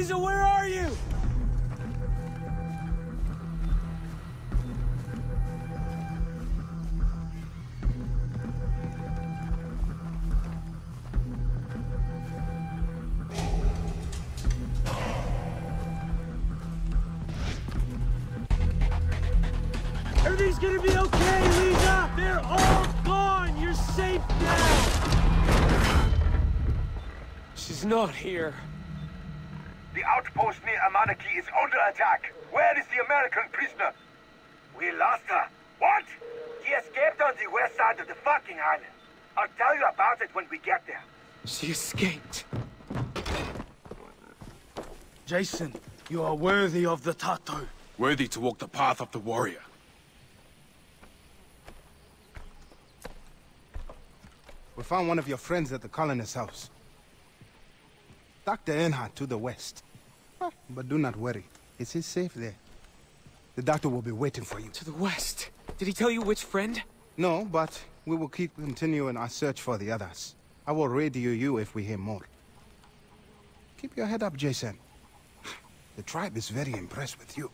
Eliza, where are you? Everything's gonna be okay, Eliza! They're all gone! You're safe now! She's not here. The outpost near Amanaki is under attack. Where is the American prisoner? We lost her. What? She escaped on the west side of the fucking island. I'll tell you about it when we get there. She escaped. Jason, you are worthy of the Tatau. Worthy to walk the path of the warrior. We found one of your friends at the colonist's house. Dr. Earnhardt to the west. But do not worry. It is safe there. The doctor will be waiting for you. To the west. Did he tell you which friend? No, but we will keep continuing our search for the others. I will radio you if we hear more. Keep your head up, Jason. The tribe is very impressed with you.